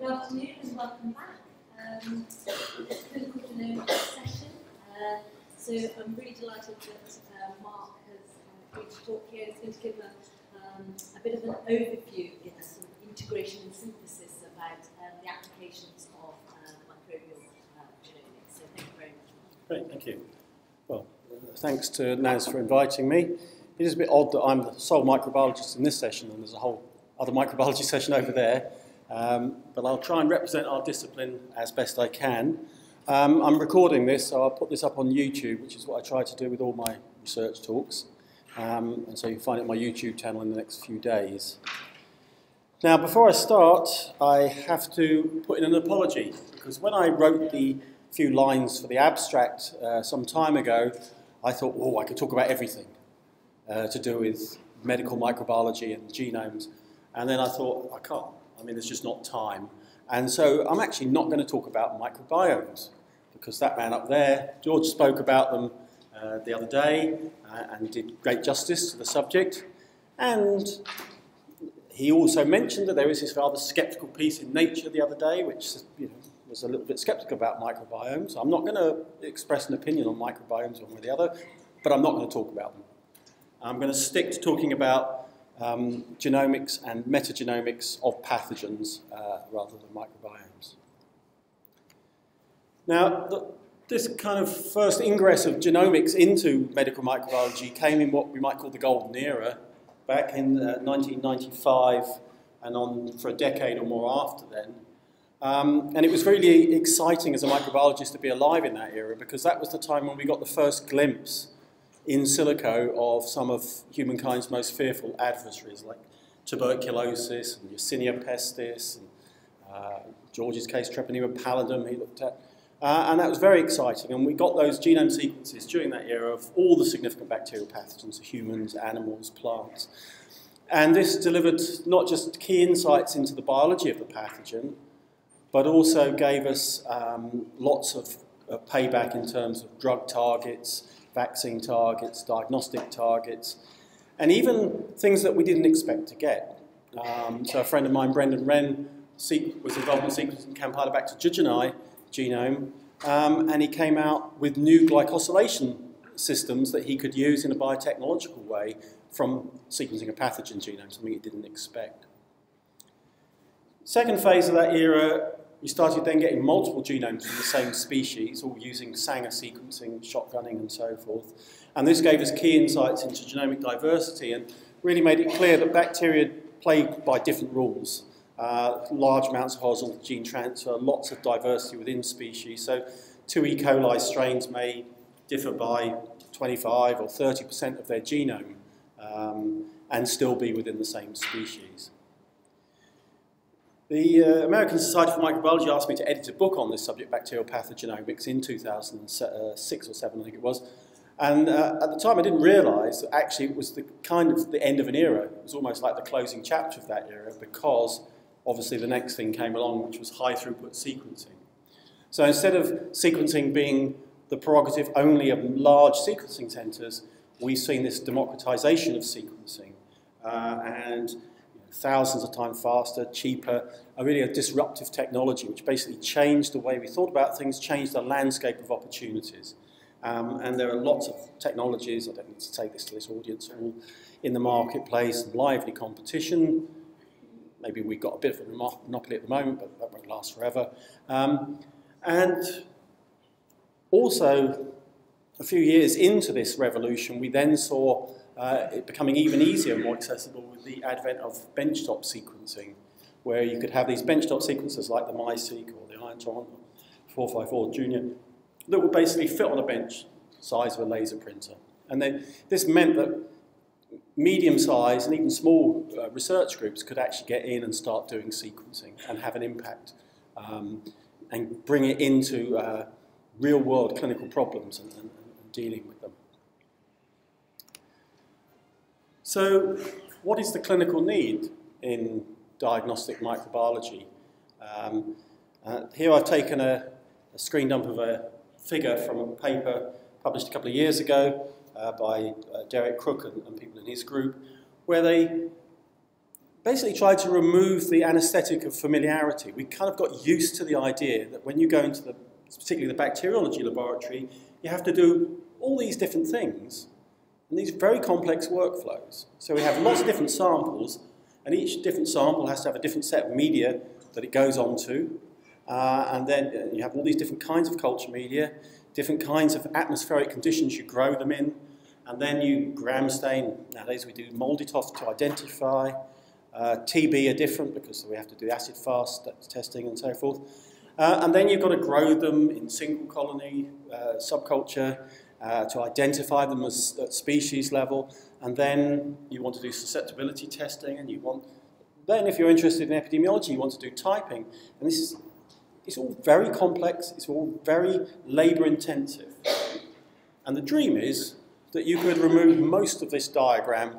Good afternoon and welcome back. Um, it's clinical genomics session. Uh, so I'm really delighted that uh, Mark has agreed to talk here. He's going to give a, um, a bit of an overview in integration and synthesis about um, the applications of uh, microbial uh, genomics. So thank you very much. Great, thank you. Well, uh, thanks to Naz for inviting me. It is a bit odd that I'm the sole microbiologist in this session and there's a whole other microbiology session over there. Um, but I'll try and represent our discipline as best I can. Um, I'm recording this, so I'll put this up on YouTube, which is what I try to do with all my research talks. Um, and so you'll find it on my YouTube channel in the next few days. Now, before I start, I have to put in an apology, because when I wrote the few lines for the abstract uh, some time ago, I thought, oh, I could talk about everything uh, to do with medical microbiology and genomes. And then I thought, I can't. I mean, there's just not time. And so I'm actually not going to talk about microbiomes because that man up there, George spoke about them uh, the other day uh, and did great justice to the subject. And he also mentioned that there is this rather sceptical piece in Nature the other day, which you know, was a little bit sceptical about microbiomes. I'm not going to express an opinion on microbiomes one way or the other, but I'm not going to talk about them. I'm going to stick to talking about um, genomics and metagenomics of pathogens uh, rather than microbiomes. Now, the, this kind of first ingress of genomics into medical microbiology came in what we might call the golden era, back in uh, 1995 and on for a decade or more after then. Um, and it was really exciting as a microbiologist to be alive in that era because that was the time when we got the first glimpse in silico of some of humankind's most fearful adversaries, like tuberculosis and Yersinia pestis, and uh, George's case, Treponema pallidum, he looked at. Uh, and that was very exciting, and we got those genome sequences during that era of all the significant bacterial pathogens, humans, animals, plants. And this delivered not just key insights into the biology of the pathogen, but also gave us um, lots of, of payback in terms of drug targets, vaccine targets, diagnostic targets, and even things that we didn't expect to get. Um, so a friend of mine, Brendan Wren, was involved in sequencing Campylobacter jejuni genome, um, and he came out with new glycosylation systems that he could use in a biotechnological way from sequencing a pathogen genome, something he didn't expect. Second phase of that era we started then getting multiple genomes from the same species, all using Sanger sequencing, shotgunning, and so forth. And this gave us key insights into genomic diversity and really made it clear that bacteria play by different rules. Uh, large amounts of horizontal gene transfer, lots of diversity within species. So two E. coli strains may differ by 25 or 30% of their genome um, and still be within the same species. The uh, American Society for Microbiology asked me to edit a book on this subject, bacterial pathogenomics, in 2006 or 7, I think it was. And uh, at the time, I didn't realise that actually it was the kind of the end of an era. It was almost like the closing chapter of that era because obviously the next thing came along, which was high throughput sequencing. So instead of sequencing being the prerogative only of large sequencing centres, we've seen this democratization of sequencing. Uh, and thousands of times faster, cheaper, a really a disruptive technology which basically changed the way we thought about things, changed the landscape of opportunities. Um, and there are lots of technologies, I don't need to take this to this audience, all in the marketplace, lively competition. Maybe we've got a bit of a monopoly at the moment, but that won't last forever. Um, and also, a few years into this revolution, we then saw uh, it becoming even easier and more accessible with the advent of benchtop sequencing, where you could have these benchtop sequences like the MySeq or the Irontron 454 Junior that would basically fit on a bench size of a laser printer. And then this meant that medium-sized and even small uh, research groups could actually get in and start doing sequencing and have an impact um, and bring it into uh, real-world clinical problems and, and, and dealing with them. So what is the clinical need in diagnostic microbiology? Um, uh, here I've taken a, a, screen dump of a figure from a paper published a couple of years ago uh, by uh, Derek Crook and, and, people in his group, where they basically tried to remove the anesthetic of familiarity. We kind of got used to the idea that when you go into the, particularly the bacteriology laboratory, you have to do all these different things and these very complex workflows. So we have lots of different samples, and each different sample has to have a different set of media that it goes on to. Uh, and then uh, you have all these different kinds of culture media, different kinds of atmospheric conditions you grow them in, and then you gram stain. Nowadays we do MALDI-TOF to identify. Uh, TB are different because we have to do acid fast testing and so forth. Uh, and then you've got to grow them in single colony, uh, subculture, uh, to identify them as at species level. And then you want to do susceptibility testing, and you want, then if you're interested in epidemiology, you want to do typing. And this is, it's all very complex, it's all very labor intensive. And the dream is that you could remove most of this diagram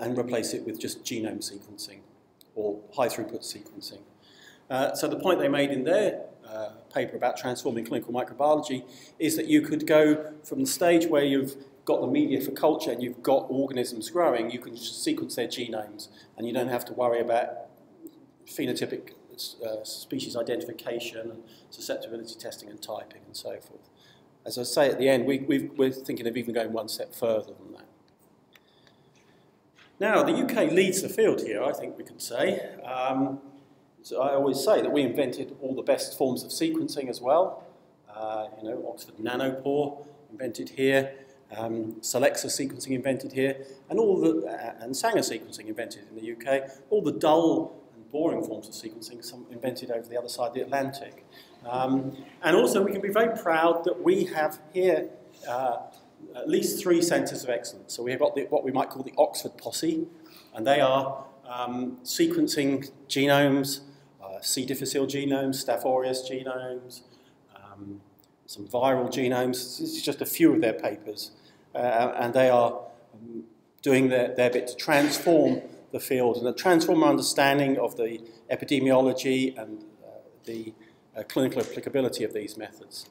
and replace it with just genome sequencing or high throughput sequencing. Uh, so the point they made in their uh, paper about transforming clinical microbiology is that you could go from the stage where you've got the media for culture and you've got organisms growing, you can just sequence their genomes and you don't have to worry about phenotypic uh, species identification and susceptibility testing and typing and so forth. As I say at the end, we, are thinking of even going one step further than that. Now, the UK leads the field here, I think we could say. Um, so I always say that we invented all the best forms of sequencing as well. Uh, you know, Oxford Nanopore invented here, um, Solexa sequencing invented here, and all the uh, and Sanger sequencing invented in the UK. All the dull and boring forms of sequencing some invented over the other side of the Atlantic. Um, and also, we can be very proud that we have here uh, at least three centres of excellence. So we have got the, what we might call the Oxford Posse, and they are um, sequencing genomes C. difficile genomes, Staph aureus genomes, um, some viral genomes. Is just a few of their papers. Uh, and they are um, doing their, their bit to transform the field and to transform our understanding of the epidemiology and uh, the uh, clinical applicability of these methods.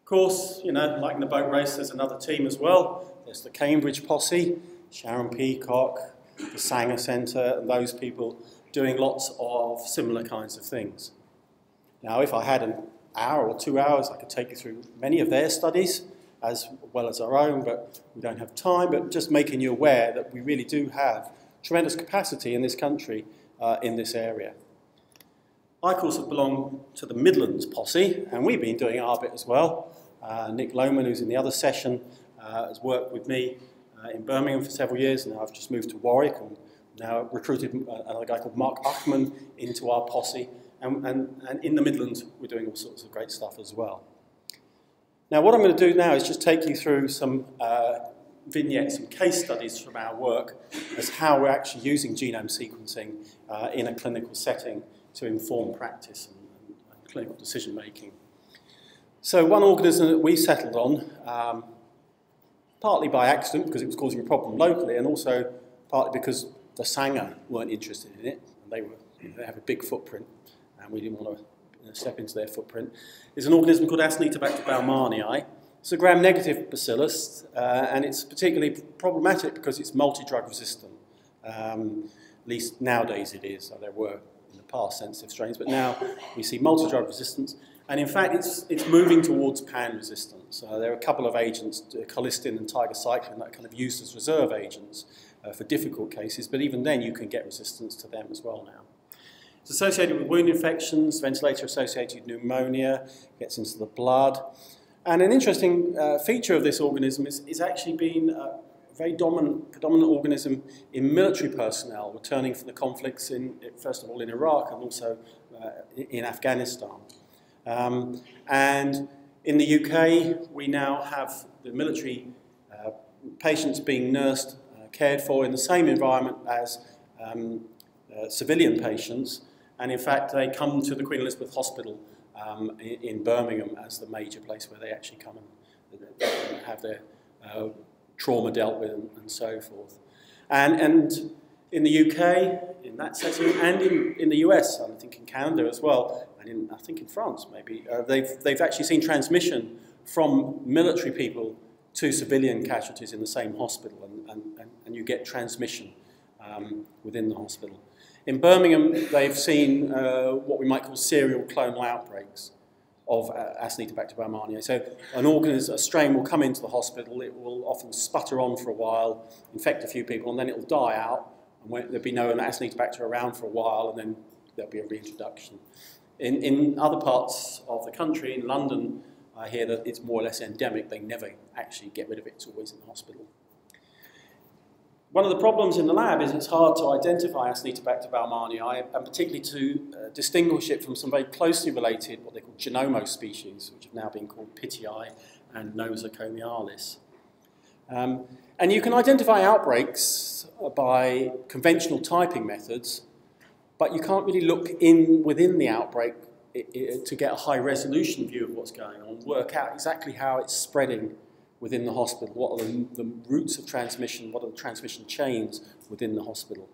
Of course, you know, like in the boat race, there's another team as well. There's the Cambridge posse, Sharon Peacock, the Sanger Centre, and those people doing lots of similar kinds of things. Now, if I had an hour or two hours, I could take you through many of their studies as well as our own, but we don't have time. But just making you aware that we really do have tremendous capacity in this country uh, in this area. I, of course, have belonged to the Midlands posse, and we've been doing our bit as well. Uh, Nick Lohman, who's in the other session, uh, has worked with me uh, in Birmingham for several years, and I've just moved to Warwick and now recruited uh, another guy called Mark Achman into our posse, and, and, and in the Midlands we're doing all sorts of great stuff as well. Now what I'm going to do now is just take you through some uh, vignettes, some case studies from our work as how we're actually using genome sequencing uh, in a clinical setting to inform practice and, and, clinical decision making. So one organism that we settled on, um, partly by accident because it was causing a problem locally and also partly because the Sanger weren't interested in it. They, were, they have a big footprint, and we didn't want to step into their footprint. Is an organism called Acinetobacter baumannii. It's a gram-negative bacillus, uh, and it's particularly problematic because it's multi-drug resistant. Um, at least nowadays it is. So there were in the past sensitive strains, but now we see multi-drug resistance. And in fact, it's, it's moving towards pan resistance. Uh, there are a couple of agents, colistin and tigecycline, that are kind of used as reserve agents uh, for difficult cases, but even then you can get resistance to them as well now. It's associated with wound infections, ventilator-associated pneumonia, gets into the blood. And an interesting uh, feature of this organism is, is actually being a very dominant, predominant organism in military personnel returning from the conflicts, in, first of all in Iraq and also uh, in Afghanistan. Um, and in the UK, we now have the military uh, patients being nursed cared for in the same environment as um, uh, civilian patients, and in fact they come to the Queen Elizabeth Hospital um, in, in, Birmingham as the major place where they actually come and have their uh, trauma dealt with and, and, so forth. And, and in the UK, in that setting, and in, in the US, I think in Canada as well, and in, I think in France maybe, uh, they've, they've actually seen transmission from military people to civilian casualties in the same hospital, and, and, and you get transmission um, within the hospital. In Birmingham, they've seen uh, what we might call serial clonal outbreaks of uh, Acinetobacter baumannii. So an organism, a strain will come into the hospital, it will often sputter on for a while, infect a few people, and then it will die out, and there'll be no Acinetobacter around for a while, and then there'll be a reintroduction. In, in other parts of the country, in London, I hear that it's more or less endemic. They never actually get rid of it. It's always in the hospital. One of the problems in the lab is it's hard to identify Acinetobacter baumannii and particularly to uh, distinguish it from some very closely related, what they call genomo species, which have now been called pittii and nosocomialis. Um, and you can identify outbreaks by conventional typing methods, but you can't really look in within the outbreak to get a high resolution view of what's going on, work out exactly how it's spreading within the hospital, what are the, the routes of transmission, what are the transmission chains within the hospital.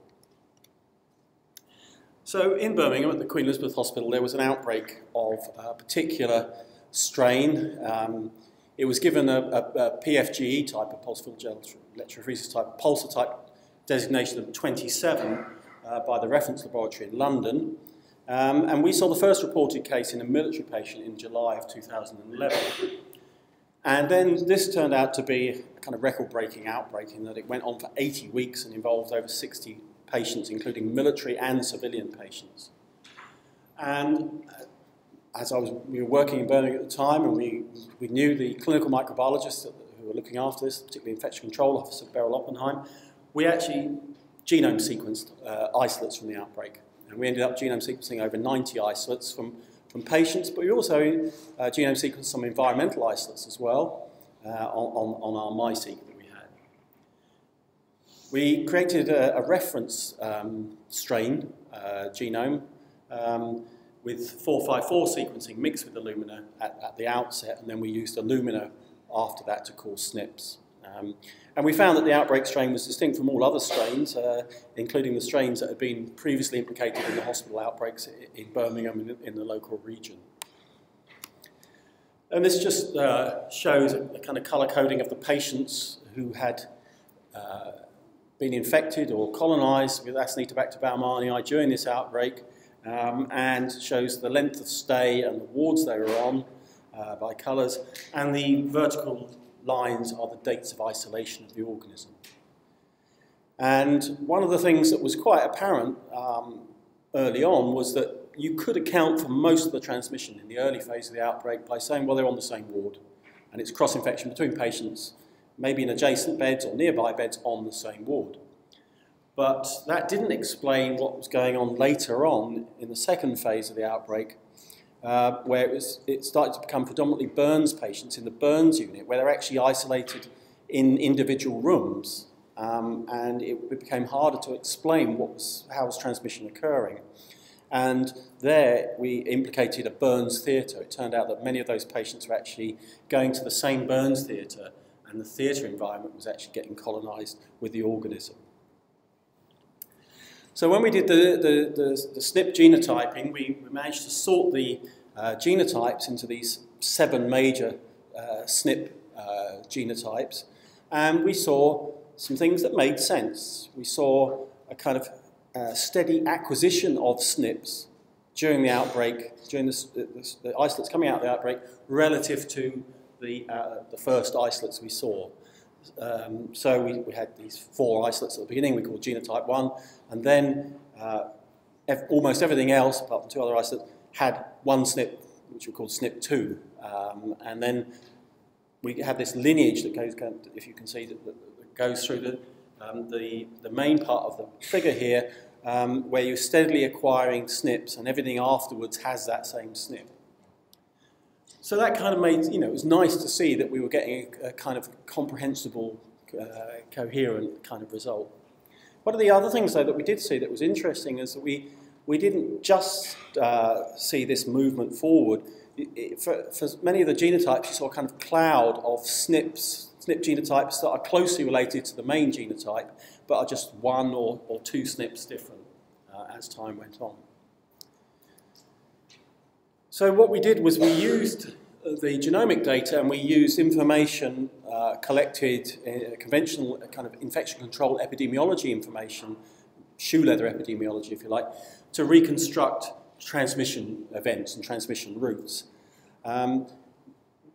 So in Birmingham at the Queen Elizabeth Hospital there was an outbreak of a particular strain. Um, it was given a, a, a PFGE type, a pulse field gel electrophoresis type, pulsar type designation of 27 uh, by the reference laboratory in London. Um, and we saw the first reported case in a military patient in July of 2011. And then this turned out to be a kind of record-breaking outbreak in that it went on for 80 weeks and involved over 60 patients, including military and civilian patients. And uh, as I was, we were working in Birmingham at the time, and we, we knew the clinical microbiologists who were looking after this, particularly infection control officer Beryl Oppenheim, we actually genome sequenced uh, isolates from the outbreak. And we ended up genome sequencing over 90 isolates from, from patients, but we also uh, genome sequenced some environmental isolates as well uh, on, on, our MiSeq that we had. We created a, a reference um, strain uh, genome um, with 454 sequencing mixed with Illumina at, at the outset, and then we used Illumina after that to call SNPs. Um, and we found that the outbreak strain was distinct from all other strains, uh, including the strains that had been previously implicated in the hospital outbreaks in Birmingham and in the local region. And this just uh, shows a, a, kind of colour coding of the patients who had uh, been infected or colonised with Acinetobacter baumannii during this outbreak, um, and shows the length of stay and the wards they were on uh, by colours, and the vertical lines are the dates of isolation of the organism. And one of the things that was quite apparent um, early on was that you could account for most of the transmission in the early phase of the outbreak by saying, well, they're on the same ward, and it's cross-infection between patients, maybe in adjacent beds or nearby beds on the same ward. But that didn't explain what was going on later on in the second phase of the outbreak, uh, where it, was, it started to become predominantly burns patients in the burns unit, where they're actually isolated in individual rooms. Um, and it became harder to explain what was, how was transmission occurring. And there we implicated a burns theatre. It turned out that many of those patients were actually going to the same burns theatre, and the theatre environment was actually getting colonised with the organism. So when we did the, the, the, the SNP genotyping, we, we managed to sort the uh, genotypes into these seven major uh, SNP uh, genotypes, and we saw some things that made sense. We saw a kind of uh, steady acquisition of SNPs during the outbreak, during the, the, the, isolates coming out of the outbreak, relative to the, uh, the first isolates we saw. Um, so we, we, had these four isolates at the beginning we called genotype 1, and then uh, ev almost everything else, apart from two other isolates, had one SNP, which we called SNP 2. Um, and then we have this lineage that goes, if you can see, that, that goes through the, um, the, the main part of the figure here, um, where you're steadily acquiring SNPs, and everything afterwards has that same SNP. So that kind of made, you know, it was nice to see that we were getting a, a kind of comprehensible, uh, coherent kind of result. One of the other things, though, that we did see that was interesting is that we, we didn't just uh, see this movement forward. It, it, for, for, many of the genotypes, you saw a kind of cloud of SNPs, SNP genotypes that are closely related to the main genotype, but are just one or, or two SNPs different uh, as time went on. So what we did was we used the genomic data and we used information uh, collected, uh, conventional uh, kind of infection control epidemiology information shoe leather epidemiology, if you like, to reconstruct transmission events and transmission routes. Um,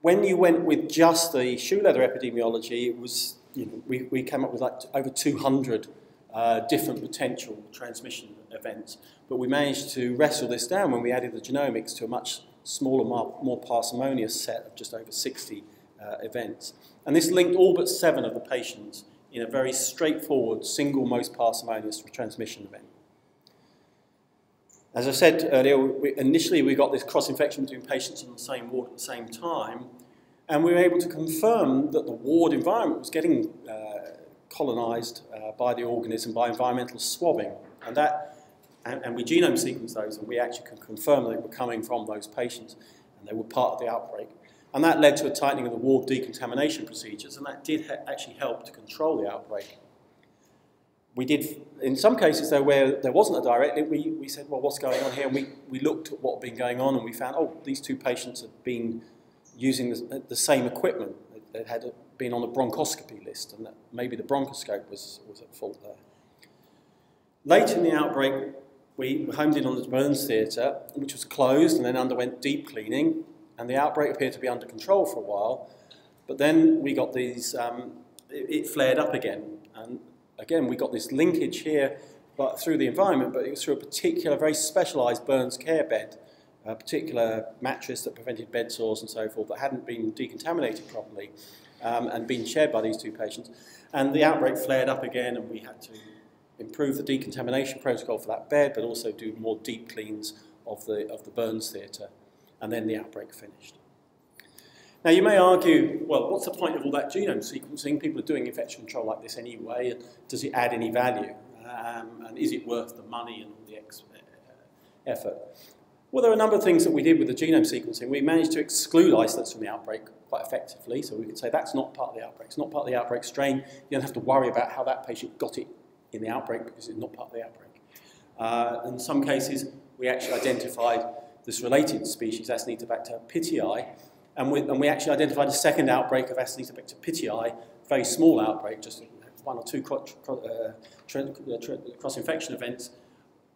when you went with just the shoe leather epidemiology, it was, you know, we, we came up with like over 200 uh, different potential transmission events. But we managed to wrestle this down when we added the genomics to a much smaller, more, parsimonious set of just over 60 uh, events. And this linked all but seven of the patients in a very straightforward, single most parsimonious transmission event. As I said earlier, we, initially we got this cross-infection between patients in the same ward at the same time, and we were able to confirm that the ward environment was getting uh, colonized uh, by the organism by environmental swabbing. And, that, and, and we genome sequenced those, and we actually can confirm they were coming from those patients, and they were part of the outbreak. And that led to a tightening of the ward decontamination procedures, and that did actually help to control the outbreak. We did, in some cases though, where there wasn't a direct link, we, we said, well, what's going on here? And we, we looked at what had been going on, and we found, oh, these two patients had been using the, the same equipment. They had been on the bronchoscopy list, and that maybe the bronchoscope was, was at fault there. Later in the outbreak, we homed in on the Burns Theatre, which was closed and then underwent deep cleaning, and the outbreak appeared to be under control for a while. But then we got these, um, it, it, flared up again. And again, we got this linkage here but through the environment, but it was through a particular, very specialised Burns care bed, a particular mattress that prevented bed sores and so forth that hadn't been decontaminated properly um, and been shared by these two patients. And the outbreak flared up again, and we had to improve the decontamination protocol for that bed, but also do more deep cleans of the, of the Burns theatre and then the outbreak finished. Now you may argue, well, what's the point of all that genome sequencing? People are doing infection control like this anyway. Does it add any value? Um, and is it worth the money and all the uh, effort? Well, there are a number of things that we did with the genome sequencing. We managed to exclude isolates from the outbreak quite effectively, so we could say that's not part of the outbreak. It's not part of the outbreak strain. You don't have to worry about how that patient got it in the outbreak because it's not part of the outbreak. Uh, in some cases, we actually identified this related species, Acinetobacter pittii, and we, and we actually identified a second outbreak of Acinetobacter pittii, very small outbreak, just one or two uh, uh, cross-infection events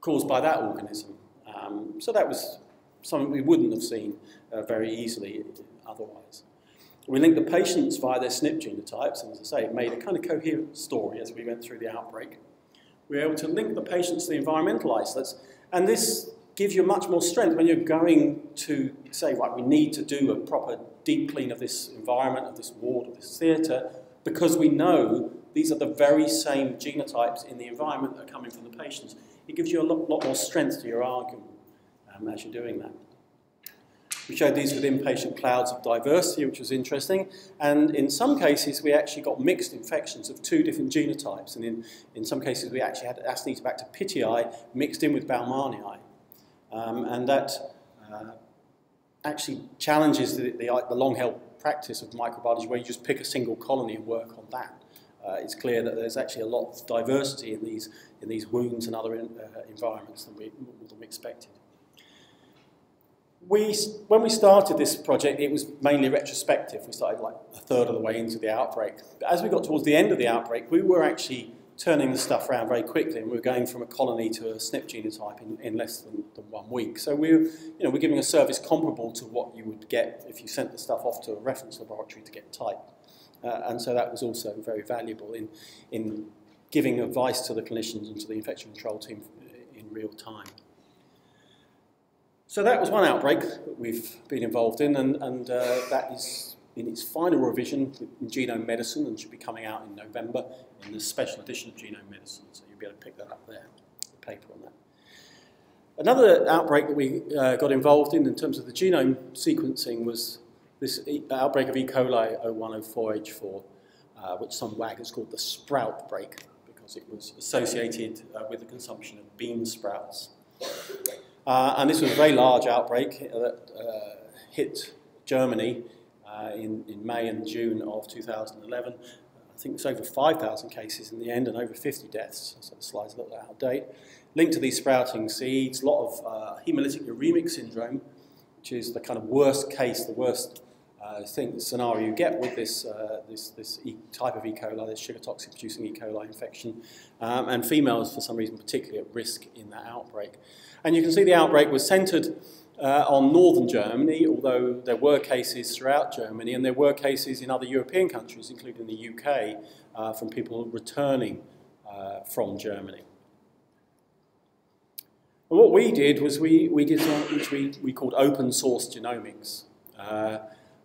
caused by that organism. Um, so that was something we wouldn't have seen uh, very easily otherwise. We linked the patients via their SNP genotypes, and as I say, it made a kind of coherent story as we went through the outbreak. We were able to link the patients to the environmental isolates, and this gives you much more strength when you're going to say, right, we need to do a proper deep clean of this environment, of this ward, of this theatre, because we know these are the very same genotypes in the environment that are coming from the patients. It gives you a lot, lot more strength to your argument um, as you're doing that. We showed these with inpatient clouds of diversity, which was interesting. And in some cases, we actually got mixed infections of two different genotypes. And in, in some cases, we actually had Acinetobacter pittii mixed in with Baumannii. Um, and that uh, actually challenges the, the, the long-held practice of microbiology where you just pick a single colony and work on that. Uh, it's clear that there's actually a lot of diversity in these, in these wounds and other in, uh, environments than we have expected. We, when we started this project, it was mainly retrospective. We started like a third of the way into the outbreak. But as we got towards the end of the outbreak, we were actually turning the stuff around very quickly, and we were going from a colony to a SNP genotype in, in less than, than one week. So we were, you know, we're giving a service comparable to what you would get if you sent the stuff off to a reference laboratory to get typed. Uh, and so that was also very valuable in, in giving advice to the clinicians and to the infection control team in real time. So that was one outbreak that we've been involved in, and, and uh, that is in its final revision in Genome Medicine and should be coming out in November in the special edition of Genome Medicine. So you'll be able to pick that up there, the paper on that. Another outbreak that we uh, got involved in in terms of the genome sequencing was this e outbreak of E. coli 0104H4, uh, which some waggers called the sprout break because it was associated uh, with the consumption of bean sprouts. Uh, and this was a very large outbreak that uh, hit Germany uh, in, in May and June of 2011. I think it's over 5,000 cases in the end and over 50 deaths, so the slide's a little out of date. Linked to these sprouting seeds, a lot of uh, hemolytic uremic syndrome, which is the kind of worst case, the worst think the scenario you get with this, uh, this, this e type of E. coli, this sugar toxic producing E. coli infection, um, and females for some reason particularly at risk in that outbreak. And you can see the outbreak was centred uh, on northern Germany, although there were cases throughout Germany, and there were cases in other European countries, including the UK, uh, from people returning uh, from Germany. And what we did was we, we did something which we, we called open source genomics, uh,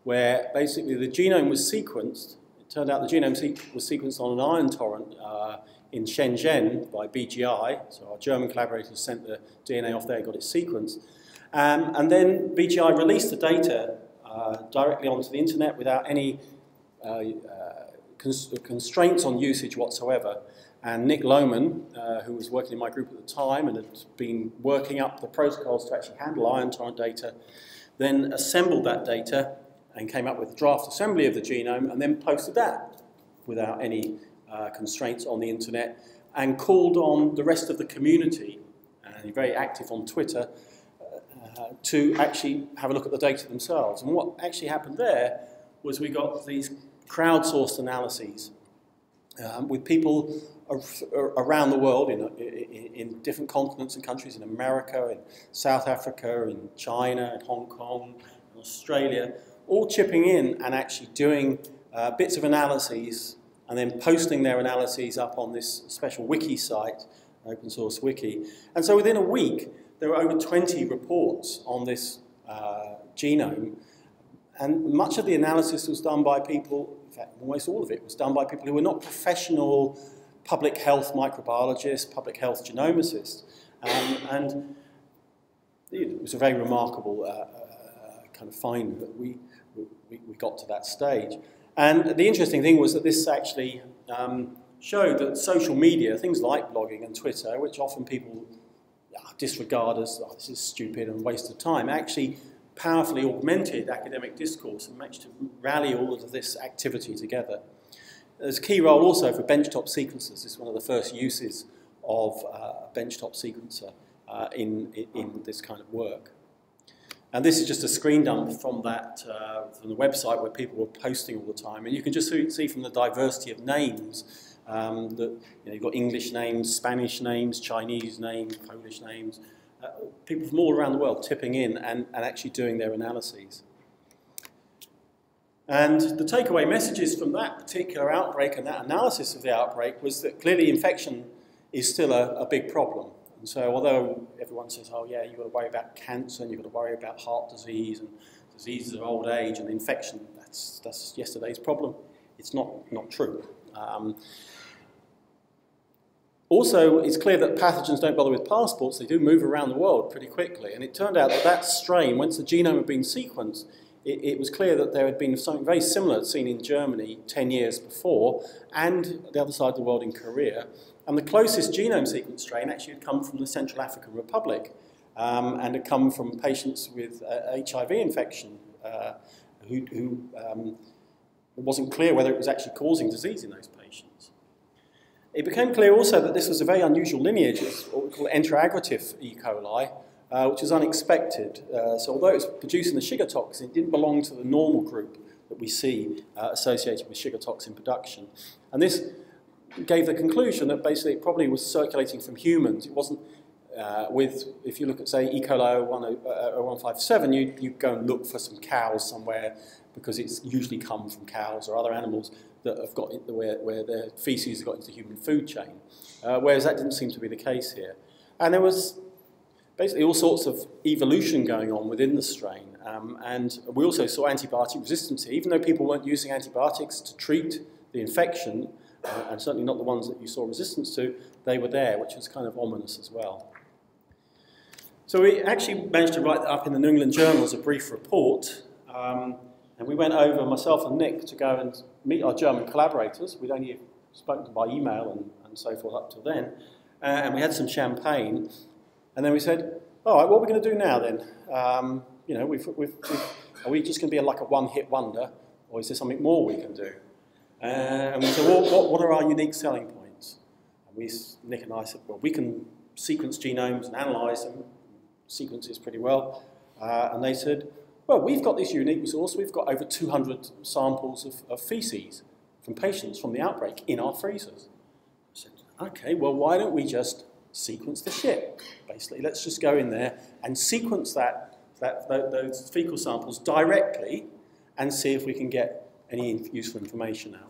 where basically the genome was sequenced. It turned out the genome was sequenced on an ion torrent uh, in Shenzhen by BGI. So our German collaborators sent the DNA off there, got it sequenced. Um, and then BGI released the data uh, directly onto the internet without any uh, uh, cons constraints on usage whatsoever. And Nick Lohman, uh, who was working in my group at the time and had been working up the protocols to actually handle ion torrent data, then assembled that data and came up with a draft assembly of the genome and then posted that without any uh, constraints on the internet and called on the rest of the community, and very active on Twitter, uh, to actually have a look at the data themselves. And what actually happened there was we got these crowdsourced analyses um, with people around the world in, in, in, different continents and countries, in America, in South Africa, in China, in Hong Kong, in Australia, all chipping in and actually doing uh, bits of analyses and then posting their analyses up on this special wiki site, open source wiki. And so within a week, there were over 20 reports on this uh, genome, and much of the analysis was done by people, in fact, almost all of it was done by people who were not professional public health microbiologists, public health genomicists. Um, and it was a very remarkable uh, uh, kind of find that we, we, we, got to that stage. And the interesting thing was that this actually um, showed that social media, things like blogging and Twitter, which often people disregard as, oh, this is stupid and waste of time, actually powerfully augmented academic discourse and managed to rally all of this activity together. There's a key role also for benchtop sequencers. This is one of the first uses of uh, a benchtop sequencer uh, in, in this kind of work. And this is just a screen dump from that uh, from the website where people were posting all the time. And you can just see from the diversity of names um, that you know, you've got English names, Spanish names, Chinese names, Polish names, uh, people from all around the world tipping in and, and actually doing their analyses. And the takeaway messages from that particular outbreak and that analysis of the outbreak was that clearly infection is still a, a big problem. And so although everyone says, oh yeah, you've got to worry about cancer and you've got to worry about heart disease and diseases of old age and infection, that's, that's yesterday's problem. It's not, not true. Um, also, it's clear that pathogens don't bother with passports. They do move around the world pretty quickly. And it turned out that that strain, once the genome had been sequenced, it, it, was clear that there had been something very similar seen in Germany 10 years before and the other side of the world in Korea. And the closest genome sequence strain actually had come from the Central African Republic um, and had come from patients with uh, HIV infection uh, who, who um, it wasn't clear whether it was actually causing disease in those patients. It became clear also that this was a very unusual lineage, it's what we call enteroaggregative E. coli, uh, which is unexpected. Uh, so although it was producing the sugar toxin, it didn't belong to the normal group that we see uh, associated with sugar toxin production. And this gave the conclusion that basically it probably was circulating from humans. It wasn't uh, with, if you look at, say, E. coli 0157, you, you go and look for some cows somewhere because it's usually come from cows or other animals that have got in, where, where their feces have got into the human food chain. Uh, whereas that didn't seem to be the case here. And there was basically all sorts of evolution going on within the strain. Um, and we also saw antibiotic resistance here. Even though people weren't using antibiotics to treat the infection, uh, and certainly not the ones that you saw resistance to, they were there, which was kind of ominous as well. So we actually managed to write up in the New England Journal as a brief report. Um, and we went over, myself and Nick, to go and meet our German collaborators. We'd only spoken by email and, and so forth up till then. Uh, and we had some champagne. And then we said, all right, what are we going to do now then? Um, you know, we've, we've, we've, are we just going to be like a one-hit wonder, or is there something more we can do? Uh, and we said, well, what, what are our unique selling points? And we, Nick and I said, well, we can sequence genomes and analyze them, sequences pretty well. Uh, and they said, Well, we've got this unique resource. We've got over 200 samples of, of feces from patients from the outbreak in our freezers. I said, okay, well, why don't we just sequence the shit? Basically, let's just go in there and sequence that, that, those fecal samples directly and see if we can get any useful information out.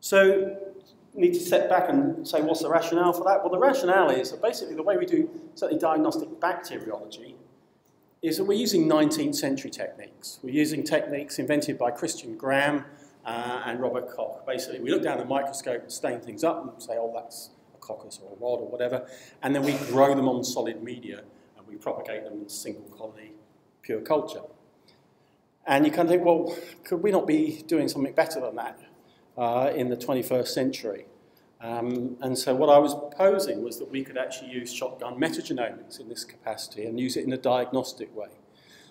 So need to step back and say what's the rationale for that? Well, the rationale is that basically the way we do certainly diagnostic bacteriology is that we're using 19th century techniques. We're using techniques invented by Christian Graham uh, and Robert Koch. Basically, we look down the microscope and stain things up and say, oh, that's a coccus or a rod or whatever, and then we grow them on solid media and we propagate them in single colony pure culture. And you kind of think, well, could we not be doing something better than that uh, in the 21st century? Um, and so what I was proposing was that we could actually use shotgun metagenomics in this capacity and use it in a diagnostic way.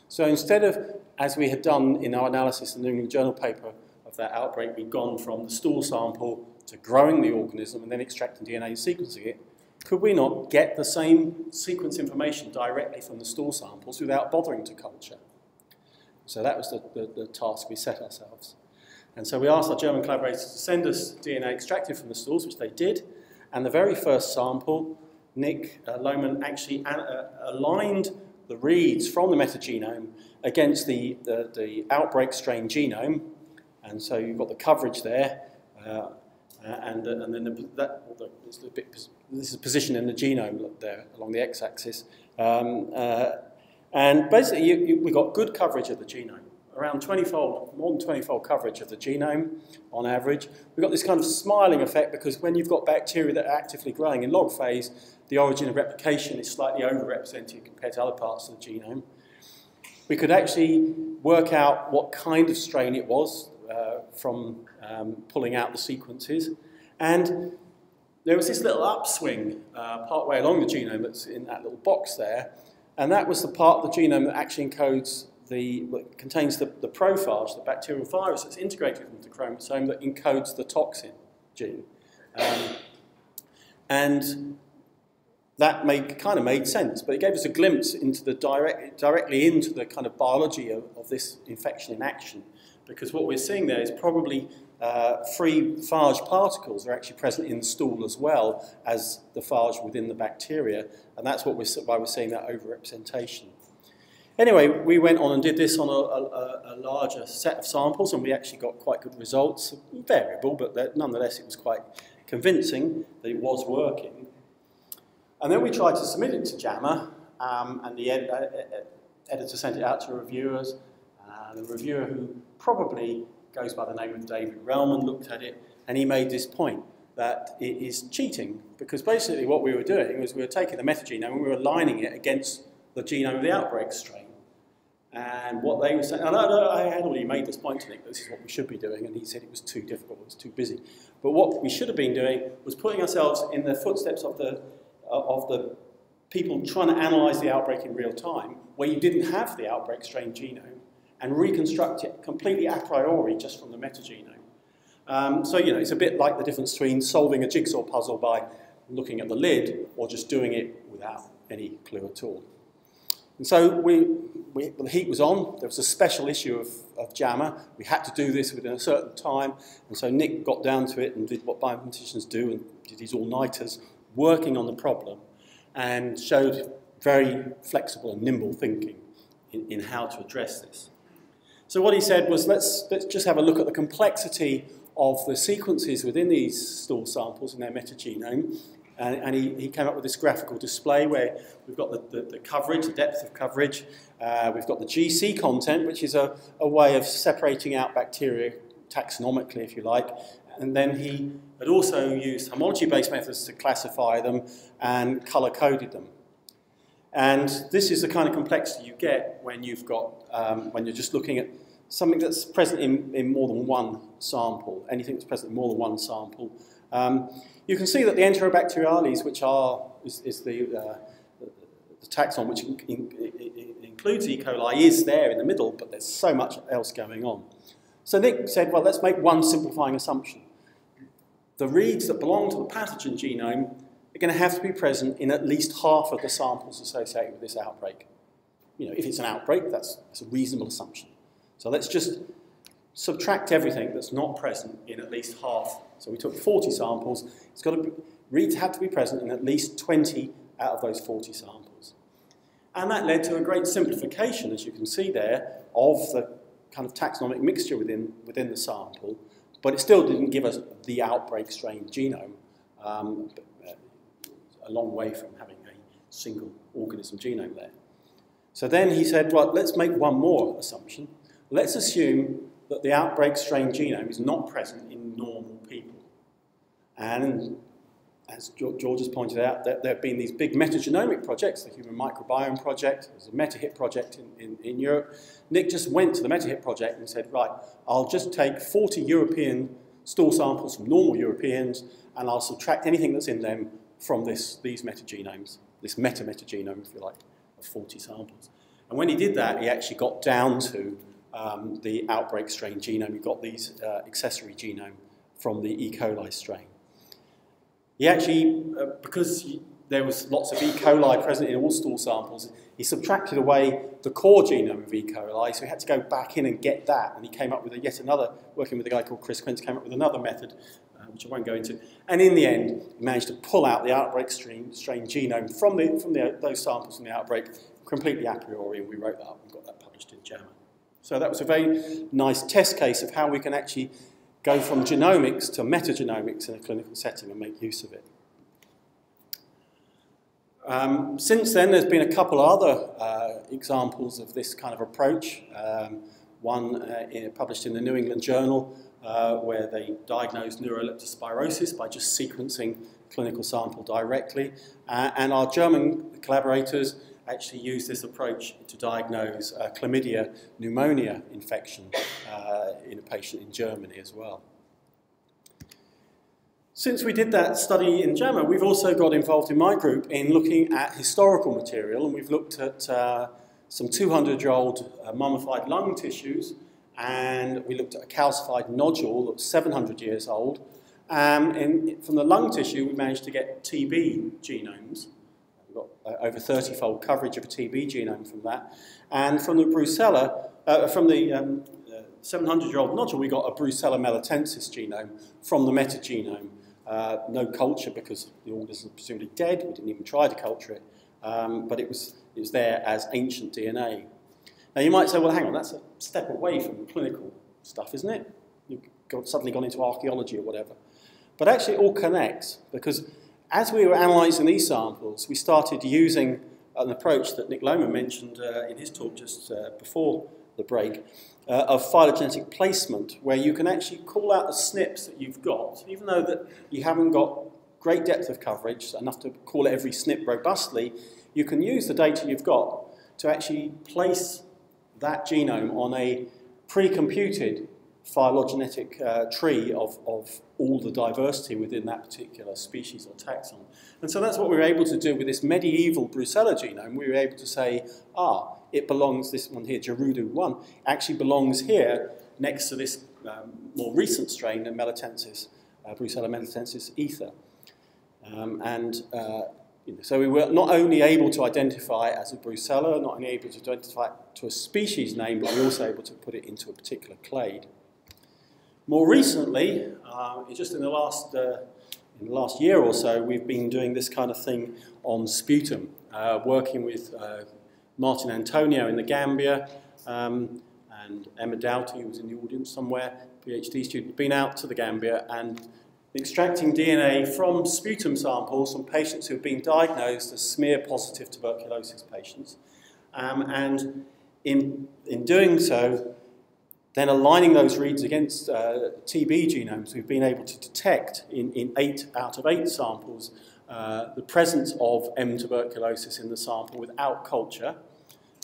So instead of, as we had done in our analysis in the New England Journal paper of that outbreak, we'd gone from the stool sample to growing the organism and then extracting DNA and sequencing it, could we not get the same sequence information directly from the stool samples without bothering to culture? So that was the, the, the task we set ourselves. And so we asked our German collaborators to send us DNA extracted from the stools, which they did. And the very first sample, Nick uh, Lohmann actually uh, aligned the reads from the metagenome against the, the, the, outbreak strain genome. And so you've got the coverage there. Uh, and, uh, and then the, that, bit, this is positioned in the genome there along the x-axis. Um, uh, and basically, you, you, we got good coverage of the genome, around 20-fold, more than 20-fold coverage of the genome on average. We've got this kind of smiling effect because when you've got bacteria that are actively growing in log phase, the origin of replication is slightly overrepresented compared to other parts of the genome. We could actually work out what kind of strain it was uh, from um, pulling out the sequences. And there was this little upswing uh, partway along the genome that's in that little box there, and that was the part of the genome that actually encodes the, contains the, the prophage, the bacterial virus that's integrated into the chromosome that encodes the toxin gene. Um, and that made, kind of made sense, but it gave us a glimpse into the direct, directly into the kind of biology of, of this infection in action. Because what we're seeing there is probably uh, free phage particles are actually present in the stool as well as the phage within the bacteria, and that's what we're, why we're seeing that overrepresentation. Anyway, we went on and did this on a, a, a, larger set of samples, and we actually got quite good results. Variable, but nonetheless, it was quite convincing that it was working. And then we tried to submit it to JAMA, um, and the ed editor sent it out to reviewers. Uh, the reviewer, who probably goes by the name of David Relman, looked at it, and he made this point that it is cheating because basically what we were doing was we were taking the metagenome and we were aligning it against the genome of the outbreak strain. And what they were saying, and I, I had already made this point to Nick, this is what we should be doing, and he said it was too difficult, it was too busy. But what we should have been doing was putting ourselves in the footsteps of the, uh, of the people trying to analyze the outbreak in real time, where you didn't have the outbreak strain genome, and reconstruct it completely a priori just from the metagenome. Um, so, you know, it's a bit like the difference between solving a jigsaw puzzle by looking at the lid or just doing it without any clue at all. And so we, we, the heat was on. There was a special issue of, of JAMA. We had to do this within a certain time. And so Nick got down to it and did what bioinformaticians do and did his all-nighters working on the problem and showed very flexible and nimble thinking in, in how to address this. So what he said was, let's, let's just have a look at the complexity of the sequences within these stool samples in their metagenome. And, and he, he, came up with this graphical display where we've got the, the, the coverage, the depth of coverage. Uh, we've got the GC content, which is a, a way of separating out bacteria taxonomically, if you like. And then he had also used homology-based methods to classify them and color-coded them. And this is the kind of complexity you get when you've got, um, when you're just looking at something that's present in, in more than one sample, anything that's present in more than one sample. Um, you can see that the Enterobacteriales, which are, is, is the, uh, the taxon which in, in, includes E. coli, is there in the middle, but there's so much else going on. So Nick said, well, let's make one simplifying assumption. The reads that belong to the pathogen genome are going to have to be present in at least half of the samples associated with this outbreak. you know, if it's an outbreak, that's, that's a reasonable assumption. So let's just subtract everything that's not present in at least half. So we took 40 samples. It's got to reads had to be present in at least 20 out of those 40 samples. And that led to a great simplification, as you can see there, of the kind of taxonomic mixture within, within the sample, but it still didn't give us the outbreak strain genome, um, a long way from having a single organism genome there. So then he said, right, let's make one more assumption. Let's assume that the outbreak strain genome is not present in normal people. And as George has pointed out, there, there have been these big metagenomic projects, the Human Microbiome Project, there's a MetaHit project in, in, in Europe. Nick just went to the MetaHit project and said, right, I'll just take 40 European stool samples from normal Europeans and I'll subtract anything that's in them from this, these metagenomes, this meta-metagenome, if you like, of 40 samples. And when he did that, he actually got down to um, the outbreak strain genome. He got these uh, accessory genome from the E. coli strain. He actually, uh, because he, there was lots of E. coli present in all stool samples, he subtracted away the core genome of E. coli, so he had to go back in and get that, and he came up with a, yet another, working with a guy called Chris Quince, came up with another method, uh, which I won't go into. And in the end, he managed to pull out the outbreak strain, strain genome from, the, from the, those samples from the outbreak completely a priori, and we wrote that up and got that published in JAMA. So that was a very nice test case of how we can actually go from genomics to metagenomics in a clinical setting and make use of it. Um, since then, there's been a couple other uh, examples of this kind of approach. Um, one uh, in, published in the New England Journal, uh, where they diagnosed neuroleptospirosis by just sequencing clinical sample directly. Uh, and our German collaborators actually used this approach to diagnose uh, chlamydia pneumonia infection uh, in a patient in Germany as well. Since we did that study in JAMA, we've also got involved in my group in looking at historical material, and we've looked at uh, some 200-year-old uh, mummified lung tissues, and we looked at a calcified nodule that was 700 years old. Um, and from the lung tissue, we managed to get TB genomes, over 30-fold coverage of a TB genome from that. And from the Brucella, uh, from the 700-year-old um, uh, nodule, we got a Brucella melitensis genome from the metagenome. Uh, no culture because the organism is presumably dead. We didn't even try to culture it. Um, but it was, it was there as ancient DNA. Now you might say, well, hang on, that's a step away from clinical stuff, isn't it? You've got, suddenly gone into archaeology or whatever. But actually it all connects because as we were analysing these samples, we started using an approach that Nick Loman mentioned uh, in his talk just uh, before the break uh, of phylogenetic placement, where you can actually call out the SNPs that you've got, even though that you haven't got great depth of coverage, enough to call every SNP robustly, you can use the data you've got to actually place that genome on a pre-computed phylogenetic uh, tree of, of all the diversity within that particular species or taxon. And so that's what we were able to do with this medieval Brucella genome. We were able to say, ah, it belongs, this one here, Geridu1, actually belongs here next to this um, more recent strain, the Melitensis, uh, Brucella melitensis ether. Um, and uh, you know, so we were not only able to identify as a Brucella, not only able to identify to a species name, but we were also able to put it into a particular clade. More recently, uh, just in the last uh, in the last year or so, we've been doing this kind of thing on sputum, uh, working with uh, Martin Antonio in the Gambia, um, and Emma Doughty, who was in the audience somewhere, PhD student, been out to the Gambia and extracting DNA from sputum samples from patients who have been diagnosed as smear-positive tuberculosis patients. Um, and in, in doing so, then aligning those reads against uh, TB genomes, we've been able to detect in, in eight out of eight samples uh, the presence of M tuberculosis in the sample without culture.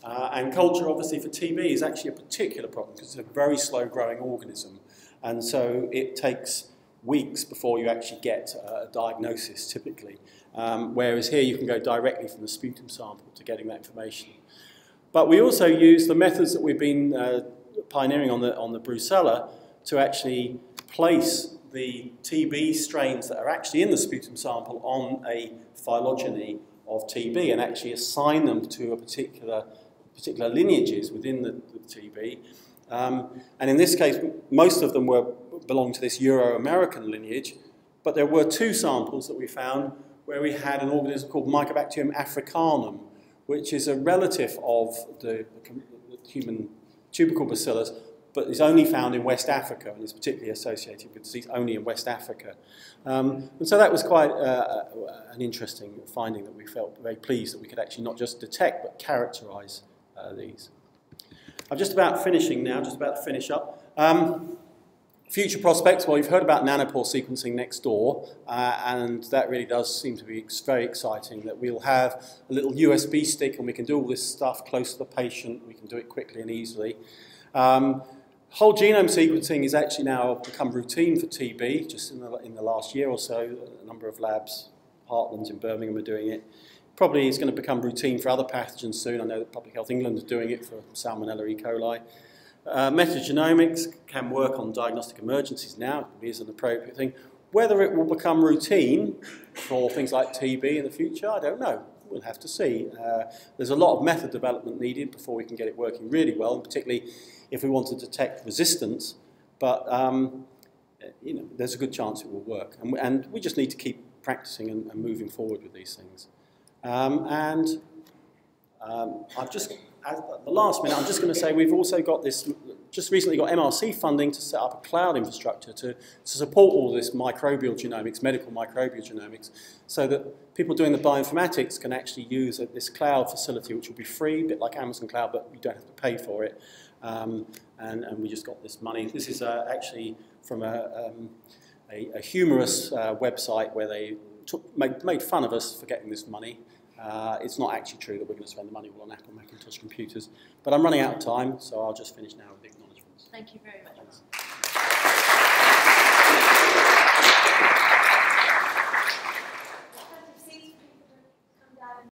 Uh, and culture, obviously, for TB is actually a particular problem because it's a very slow growing organism. And so it takes weeks before you actually get a diagnosis, typically. Um, whereas here you can go directly from the sputum sample to getting that information. But we also use the methods that we've been uh, pioneering on the, on the Brucella to actually place the TB strains that are actually in the sputum sample on a phylogeny of TB and actually assign them to a particular particular lineages within the, the TB. Um, and in this case, most of them were belong to this Euro-American lineage, but there were two samples that we found where we had an organism called Mycobacterium africanum, which is a relative of the, the human tubercle bacillus, but is only found in West Africa and is particularly associated with disease only in West Africa. Um, and so that was quite uh, an interesting finding that we felt very pleased that we could actually not just detect but characterize uh, these. I'm just about finishing now, just about to finish up. Um, future prospects, well, you've heard about nanopore sequencing next door, uh, and that really does seem to be very exciting, that we'll have a little USB stick and we can do all this stuff close to the patient, we can do it quickly and easily. Um, Whole genome sequencing is actually now become routine for TB, just in the, in the last year or so. A number of labs, Heartlands in Birmingham are doing it. Probably is going to become routine for other pathogens soon. I know that Public Health England is doing it for Salmonella E. coli. Uh, metagenomics can work on diagnostic emergencies now, it is an appropriate thing. Whether it will become routine for things like TB in the future, I don't know. We'll have to see. Uh, there's a lot of method development needed before we can get it working really well, and particularly if we want to detect resistance, but um, you know, there's a good chance it will work. And we, and we just need to keep practicing and, and moving forward with these things. Um, and um, I've just, at the last minute, I'm just going to say we've also got this, just recently got MRC funding to set up a cloud infrastructure to, to support all this microbial genomics, medical microbial genomics, so that people doing the bioinformatics can actually use this cloud facility, which will be free, a bit like Amazon Cloud, but you don't have to pay for it. Um, and, and we just got this money. This is uh, actually from a, um, a, a humorous uh, website where they took, made, made fun of us for getting this money. Uh, it's not actually true that we're going to spend the money all on Apple Macintosh computers. But I'm running out of time, so I'll just finish now with the acknowledgements. Thank you very much.